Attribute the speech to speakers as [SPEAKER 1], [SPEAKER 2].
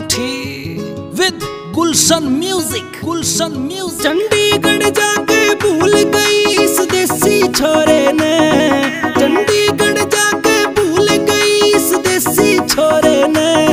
[SPEAKER 1] With Gulshan music. Gulshan music.
[SPEAKER 2] Chandigarh जाके भूल गई इस देसी छोरे ने। चंडीगढ़ जाके भूल गई इस देसी छोरे ने।